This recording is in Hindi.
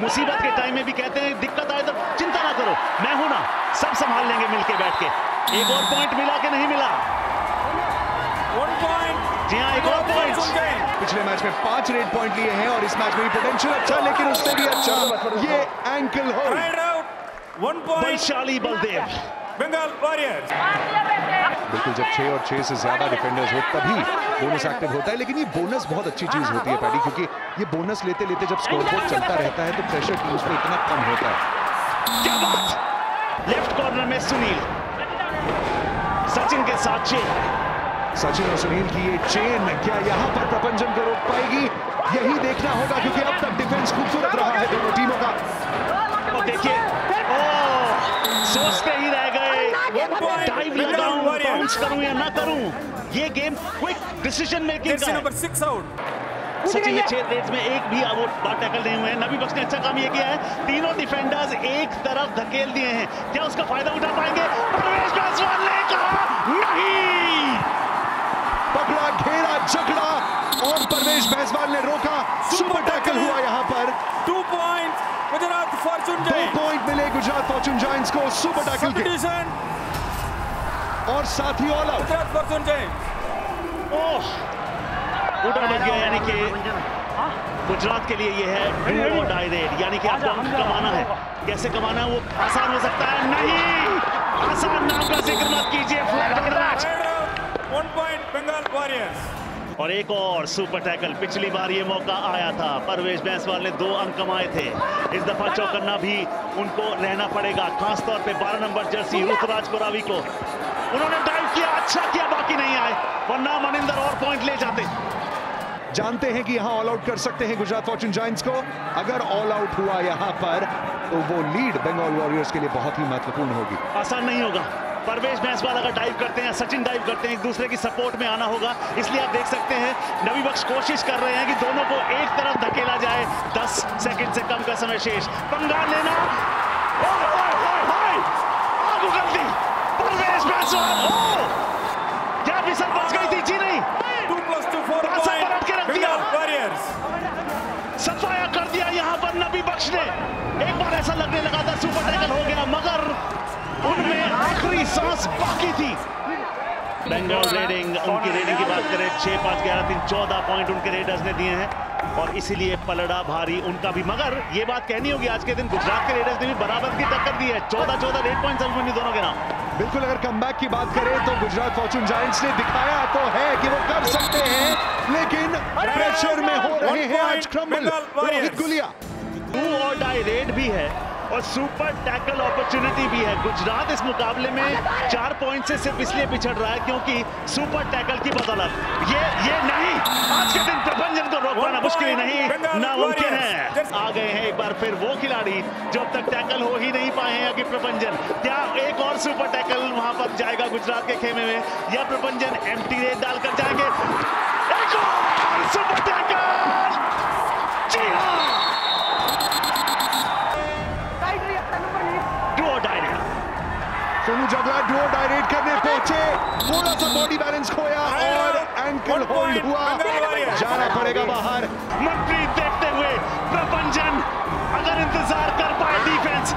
मुसीबत के टाइम में भी कहते हैं दिक्कत आए तो चिंता ना करो। मैं हूँ ना सब संभाल लेंगे मिलके बैठ के। एक और पॉइंट मिला के नहीं मिला? जी हाँ एक और पॉइंट पिछले मैच में पाँच रेड पॉइंट लिए हैं और इस मैच में भी पोटेंशियल अच्छा लेकिन उससे भी अच्छा ये एंकल हो राइड वन पॉइंट बलशाली बलदेव। बंगाल वॉरियर्स बिल्कुल जब छह और छह से ज़्यादा डिफेंडर्स हो तभी बोनस एक्टिव होता है लेकिन ये बोनस बहुत अच्छी चीज़ होती है पैडी क्योंकि ये बोनस लेते लेते जब स्कोर बोर्ड चलता रहता है तो प्रेशर टीम्स पे इतना कम होता है। क्या बात! लेफ़्ट कॉर्नर में सुनील। सचिन के साथ चेन सचिन और सुनील की ये चेन क्या यहाँ पर प्रपंचन को रोक पाएगी? यही देखना होगा क्योंकि अब तक डिफेंस खूबसूरत लगाऊँ बाउंस करूँ या ना करूँ ये गेम क्विक डिसीज़न मेकिंग का नंबर सिक्स आउट सचिन ने छह रेड्स में एक भी बार टैकल नहीं हुए हैं। नबी बख्श ने अच्छा काम ये किया है। तीनों डिफेंडर्स एक तरफ़ धकेल दिए हैं। क्या उसका फ़ायदा उठा पाएँगे? प्रवेश जायसवाल ने कहा नहीं! पकड़ा घेरा जकड़ा और परवेश बैसवाल ने रोका। सुपर टैकल हुआ यहाँ पर। टू पॉइंट गुजरात फॉर्चून दो पॉइंट मिले गुजरात सुपर टैकल के और साथ ही ऑल आउट ओह। उधर बच गया यानी कि गुजरात के लिए ये है डू और डाई रेड यानी कि आपको अंक कमाना है। कैसे कमाना है वो आसान हो सकता है? नहीं! आसान नाम का ज़िक्र मत कीजिए flat on the match raid out one point Bengal warriors और एक और सुपर टैकल। पिछली बार ये मौका आया था। परवेश बैंसवाल ने दो अंक कमाए थे। इस दफ़ा चौकन्ना भी उनको रहना पड़ेगा खासतौर पे 12 नंबर जर्सी ऋतुराज कोरावी को। उन्होंने डाइव किया अच्छा किया बाकी नहीं आए। वरना मनिंदर और पॉइंट ले जाते। जानते हैं कि यहाँ ऑल आउट कर सकते हैं गुजरात फॉर्चून जायंट्स को। अगर ऑल आउट हुआ यहाँ पर तो वो लीड बंगाल वॉरियर्स के लिए बहुत ही महत्वपूर्ण होगी। आसान नहीं होगा। परवेश बैंसवाल अगर डाइव करते हैं सचिन डाइव करते हैं एक दूसरे की सपोर्ट में आना होगा। इसलिए आप देख सकते हैं नबी बख्श कोशिश कर रहे हैं कि दोनों को एक तरफ़ धकेला जाए। 10 सेकंड से कम का समय शेष। पंगा लेना। परवेश बैंसवाल क्या फिसल बच गई थी? जी नहीं। टू प्लस टू फोर पलट के रख दिया। सफाया कर दिया यहाँ पर नबी बख्श ने। एक बार ऐसा लगने लगा था सुपर टैकल हो गया मगर सांस बाकी थी। बंगाल रेडिंग उनकी रेडिंग की बात करें छह पाँच ग्यारह तीन चौदह पॉइंट उनके रेडर्स ने दिए हैं। और इसीलिए पलड़ा भारी उनका भी। मगर ये बात कहनी होगी आज के दिन गुजरात के रेडर्स ने भी बराबर की टक्कर दी है। चौदह चौदह रेड पॉइंट अभिमन्यु दोनों के नाम। बिल्कुल अगर कमबैक की बात करें तो गुजरात फॉर्चून जायंट्स ने दिखाया तो है कि वो कर सकते हैं लेकिन प्रेशर में हो रहे हैं आज क्रम्बल रोहित गुलिया। टू और डाई रेड भी है। और सुपर टैकल अपॉर्चुनिटी भी है। गुजरात इस मुकाबले में चार पॉइंट से सिर्फ़ इसलिए पिछड़ रहा है क्योंकि सुपर टैकल की बदौलत। ये ये नहीं! आज के दिन प्रबंधन को रोक पाना मुश्किल नहीं। नामुमकिन है। आ गए हैं एक बार फिर वो खिलाड़ी जो अब तक टैकल हो ही नहीं पाए हैं अभी प्रबंधन। क्या एक और सुपर टैकल वहाँ पर जाएगा गुजरात के खेमे में? या प्रबंधन एम्प्टी रेड डालकर जाएँगे। सुपर टैकल सोनू जगला डुओ डायरेक्ट करने पहुँचे। थोड़ा सा बॉडी बैलेंस खोया और एंकल होल्ड हुआ। जाना पड़ेगा बाहर। मनप्रीत देखते हुए प्रपंचन अगर इंतज़ार कर पाए डिफेंस